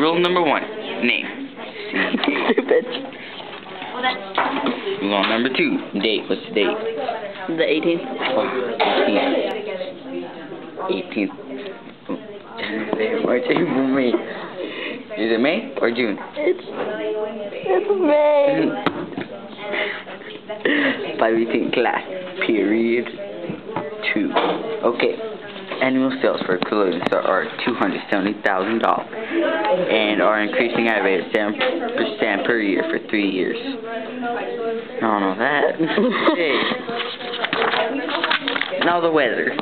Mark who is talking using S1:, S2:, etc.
S1: Rule number one. Name.
S2: Stupid.
S1: Rule number two. Date. What's the date?
S2: The 18th.
S1: 18th. 18th. March, April, May. Is it May or June?
S2: It's it's May.
S1: Five eighteen class. Period. Two. Okay. Annual sales for clothing are two hundred seventy thousand dollars and are increasing at a rate of seven percent per year for three years. I don't know that. hey. Now the weather.